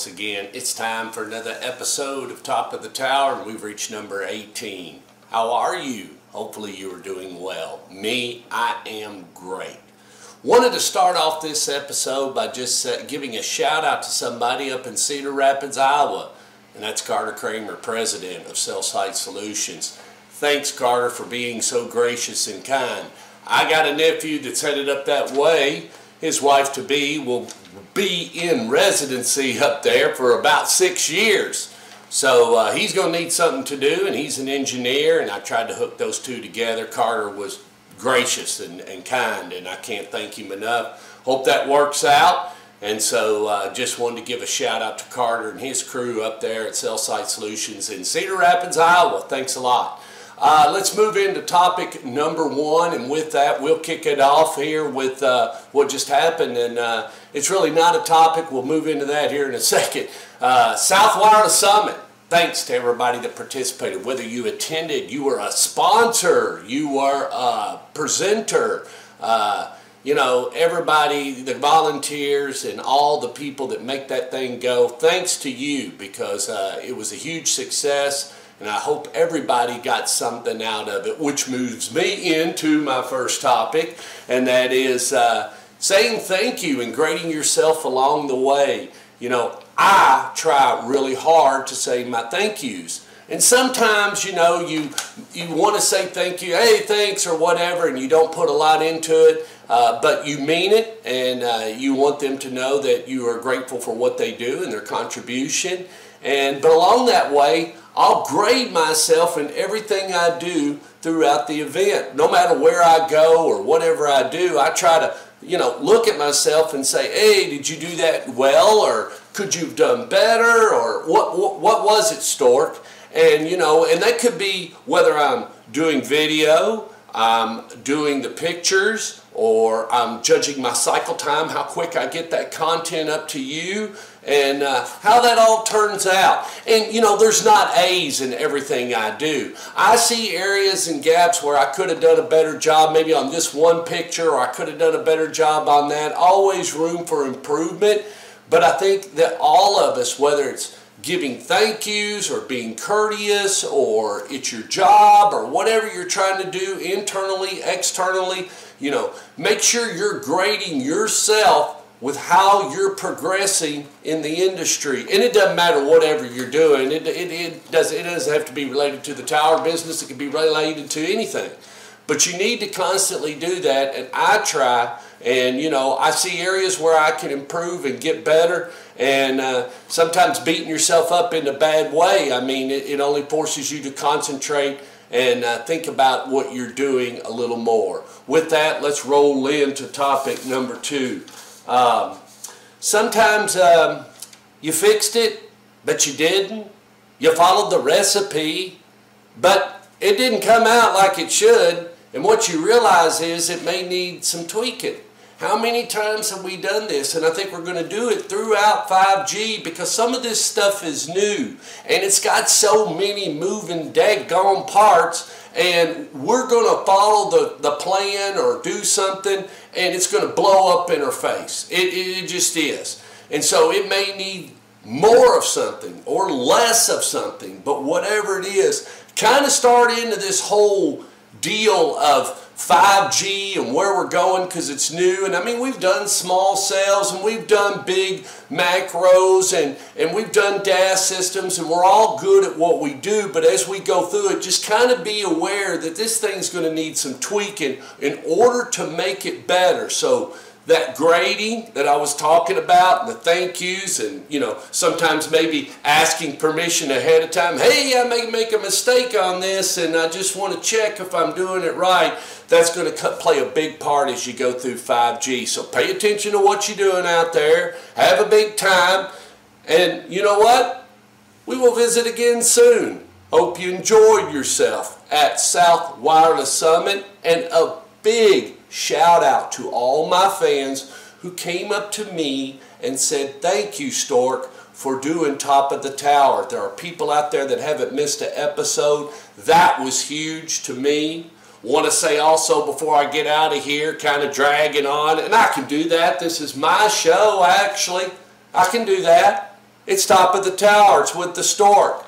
once again. It's time for another episode of Top of the Tower, and we've reached number 18. How are you? Hopefully, you are doing well. Me, I am great. Wanted to start off this episode by just uh, giving a shout out to somebody up in Cedar Rapids, Iowa, and that's Carter Kramer, president of Cell Site Solutions. Thanks, Carter, for being so gracious and kind. I got a nephew that's headed up that way. His wife to be will be in residency up there for about six years. So uh, he's going to need something to do, and he's an engineer, and I tried to hook those two together. Carter was gracious and, and kind, and I can't thank him enough. Hope that works out. And so uh, just wanted to give a shout out to Carter and his crew up there at Cell Site Solutions in Cedar Rapids, Iowa. Thanks a lot. Uh, let's move into topic number one, and with that, we'll kick it off here with uh, what just happened. And uh, it's really not a topic. We'll move into that here in a second. Uh, South Summit. Thanks to everybody that participated. Whether you attended, you were a sponsor, you were a presenter. Uh, you know, everybody, the volunteers and all the people that make that thing go, thanks to you because uh, it was a huge success and I hope everybody got something out of it, which moves me into my first topic, and that is uh, saying thank you and grading yourself along the way. You know, I try really hard to say my thank yous. And sometimes, you know, you you want to say thank you, hey, thanks, or whatever, and you don't put a lot into it, uh, but you mean it, and uh, you want them to know that you are grateful for what they do and their contribution. And but along that way, I'll grade myself in everything I do throughout the event. No matter where I go or whatever I do, I try to, you know, look at myself and say, hey, did you do that well? Or could you have done better? Or what, what, what was it, Stork? And, you know, and that could be whether I'm doing video, I'm doing the pictures, or I'm judging my cycle time, how quick I get that content up to you, and uh, how that all turns out. And you know, there's not A's in everything I do. I see areas and gaps where I could have done a better job, maybe on this one picture, or I could have done a better job on that. Always room for improvement. But I think that all of us, whether it's giving thank yous or being courteous or it's your job or whatever you're trying to do internally, externally, you know, make sure you're grading yourself with how you're progressing in the industry. And it doesn't matter whatever you're doing. It, it, it, does, it doesn't have to be related to the tower business. It can be related to anything. But you need to constantly do that. And I try. And, you know, I see areas where I can improve and get better. And uh, sometimes beating yourself up in a bad way. I mean, it, it only forces you to concentrate and uh, think about what you're doing a little more. With that, let's roll into topic number two. Um, sometimes um, you fixed it, but you didn't. You followed the recipe, but it didn't come out like it should. And what you realize is it may need some tweaking. How many times have we done this? And I think we're going to do it throughout 5G because some of this stuff is new. And it's got so many moving daggone parts and we're going to follow the, the plan or do something and it's going to blow up in our face. It, it, it just is. And so it may need more of something or less of something, but whatever it is, kind of start into this whole deal of 5G and where we're going because it's new. And I mean, we've done small cells and we've done big macros and, and we've done DAS systems and we're all good at what we do. But as we go through it, just kind of be aware that this thing's going to need some tweaking in order to make it better. So that grading that I was talking about, the thank yous, and you know, sometimes maybe asking permission ahead of time. Hey, I may make a mistake on this, and I just want to check if I'm doing it right. That's going to play a big part as you go through 5G. So pay attention to what you're doing out there. Have a big time, and you know what? We will visit again soon. Hope you enjoyed yourself at South Wireless Summit, and a big shout out to all my fans who came up to me and said, thank you, Stork, for doing Top of the Tower. There are people out there that haven't missed an episode. That was huge to me. Want to say also before I get out of here, kind of dragging on, and I can do that. This is my show, actually. I can do that. It's top of the tower. It's with the stork.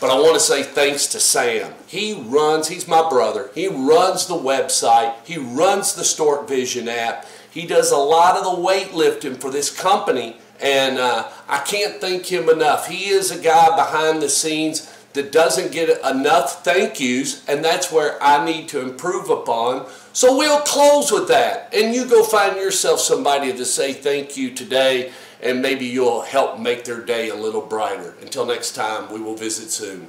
But I want to say thanks to Sam. He runs, he's my brother. He runs the website. He runs the Stork Vision app. He does a lot of the weightlifting for this company. And uh, I can't thank him enough. He is a guy behind the scenes that doesn't get enough thank yous, and that's where I need to improve upon. So we'll close with that. And you go find yourself somebody to say thank you today and maybe you'll help make their day a little brighter. Until next time, we will visit soon.